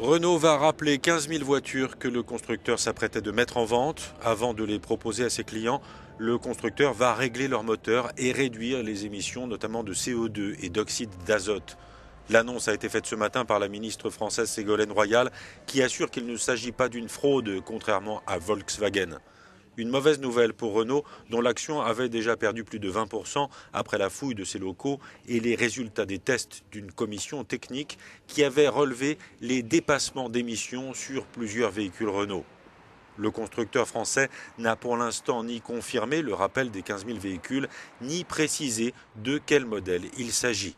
Renault va rappeler 15 000 voitures que le constructeur s'apprêtait de mettre en vente. Avant de les proposer à ses clients, le constructeur va régler leur moteur et réduire les émissions, notamment de CO2 et d'oxyde d'azote. L'annonce a été faite ce matin par la ministre française Ségolène Royal, qui assure qu'il ne s'agit pas d'une fraude, contrairement à Volkswagen. Une mauvaise nouvelle pour Renault, dont l'action avait déjà perdu plus de 20% après la fouille de ses locaux et les résultats des tests d'une commission technique qui avait relevé les dépassements d'émissions sur plusieurs véhicules Renault. Le constructeur français n'a pour l'instant ni confirmé le rappel des 15 000 véhicules, ni précisé de quel modèle il s'agit.